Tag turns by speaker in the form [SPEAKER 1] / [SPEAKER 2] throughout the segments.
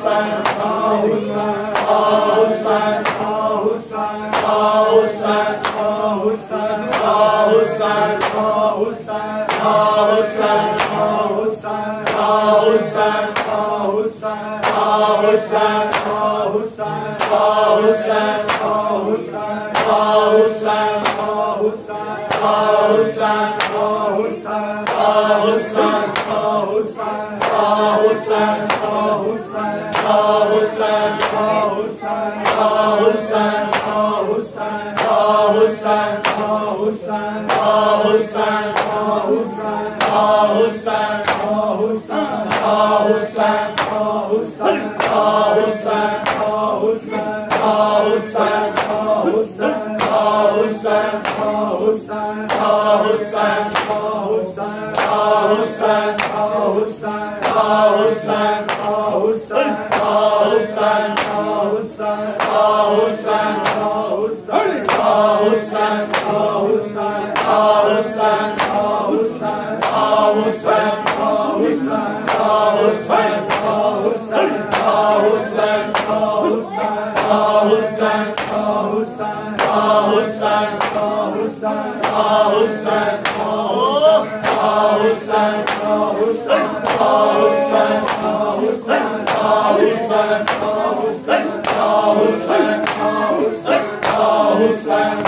[SPEAKER 1] Hallelujah. Allahu Hussein, Ah Hussein, Ah Hussein, Ah Hussein, Ah Hussein, Ah Hussein, Ah Hussein, Ah Hussein, Ah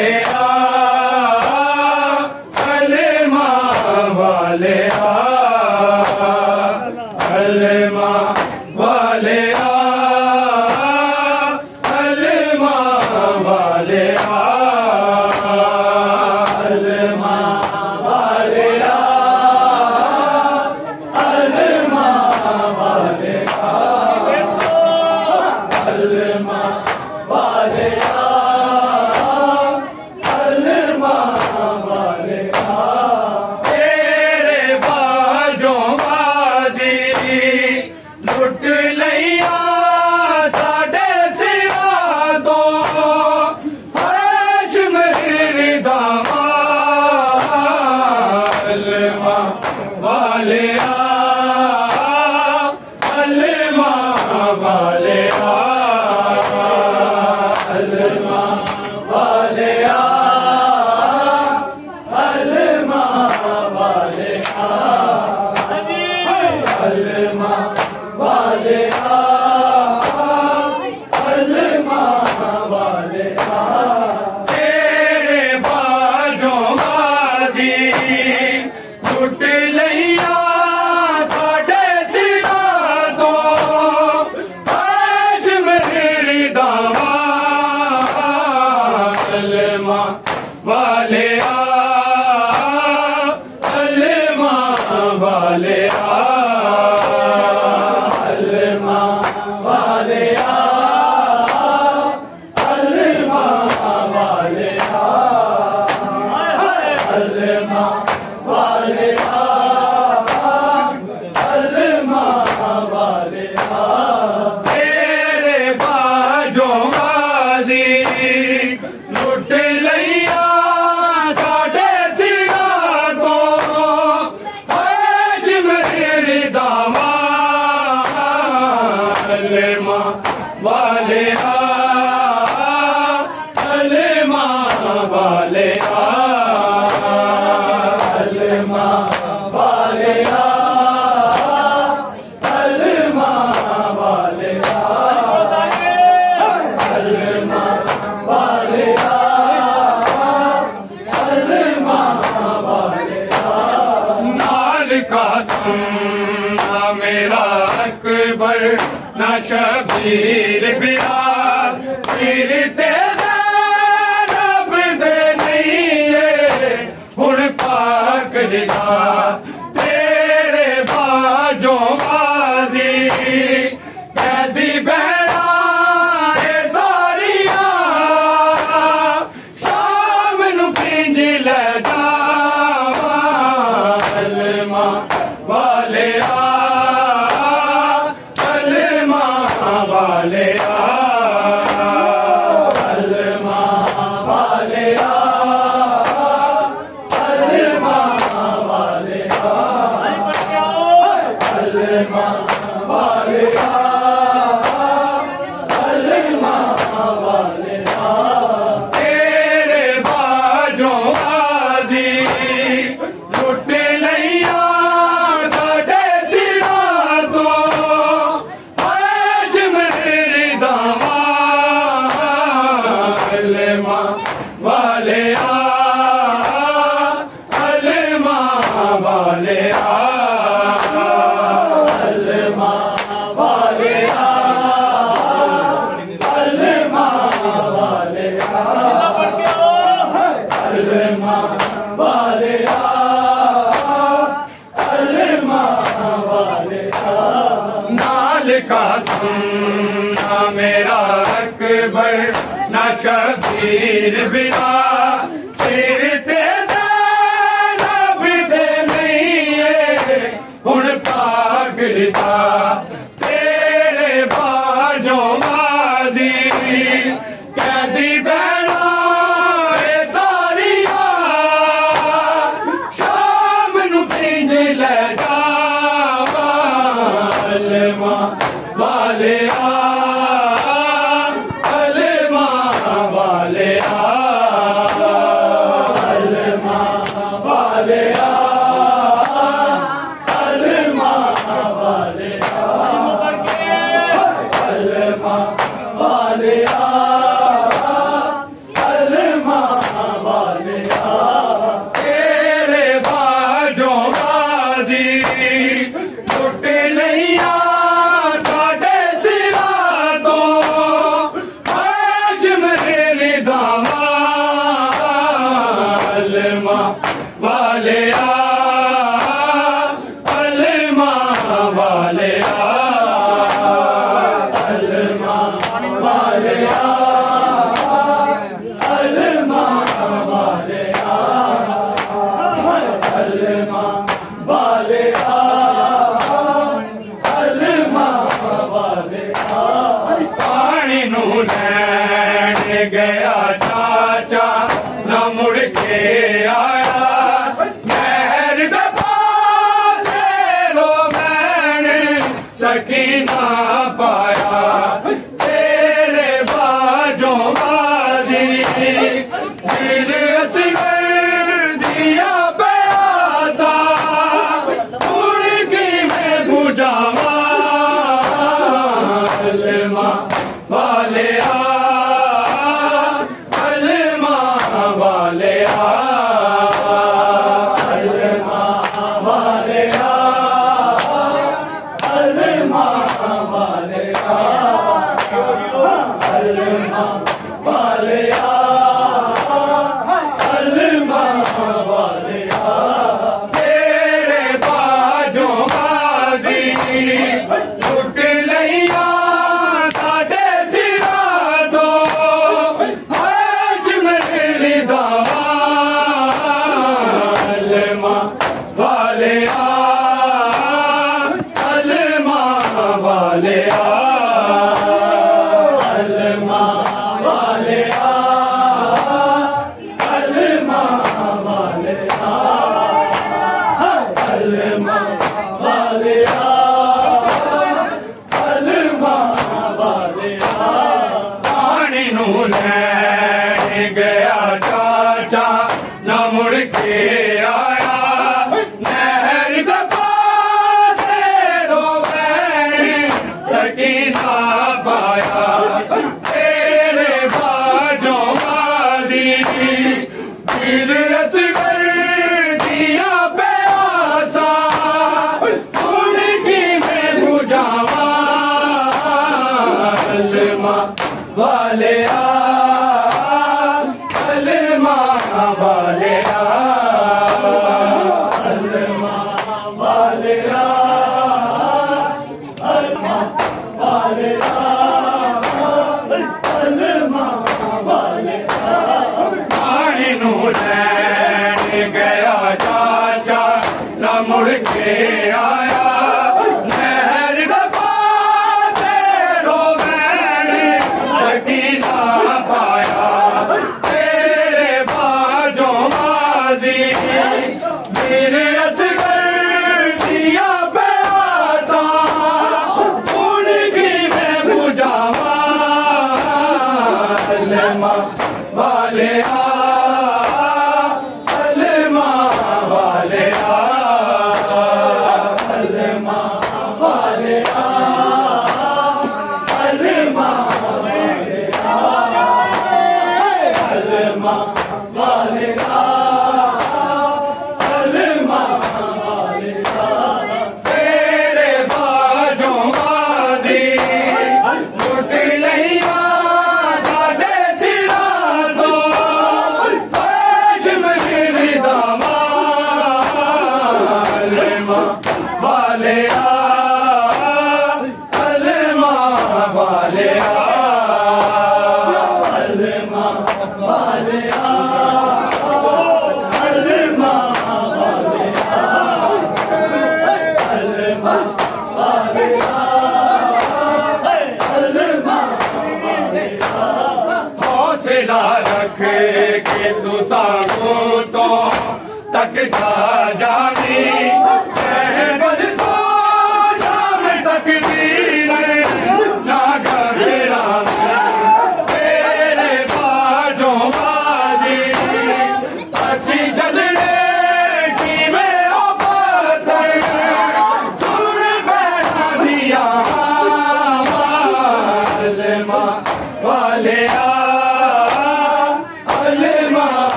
[SPEAKER 1] 내 लुट लई Amen. नशीर تیرے मा न का मेर भ Senhor. Let's sing it. Hey, hey.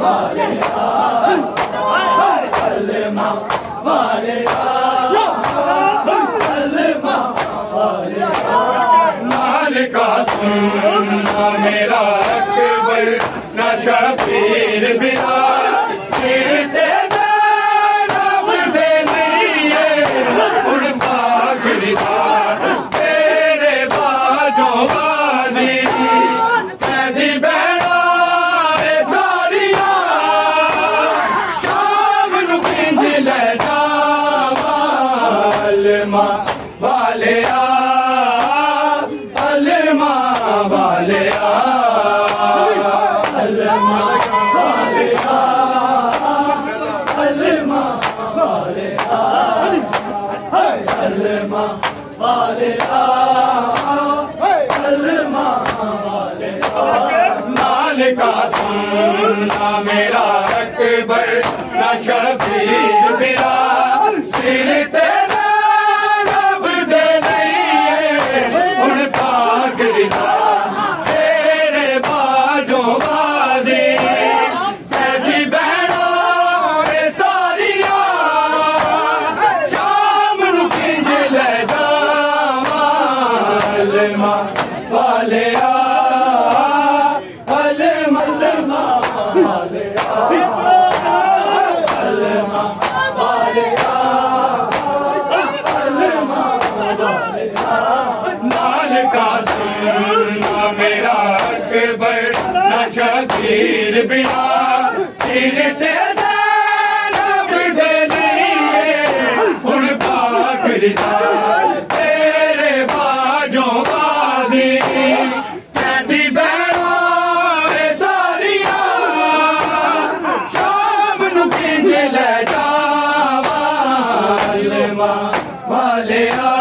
[SPEAKER 1] 我们最值 मेरा अकबर न शबीर मेरा सिर तेरा Yeah.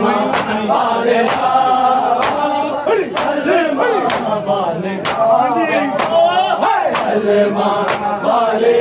[SPEAKER 1] हले माले हले माता बाले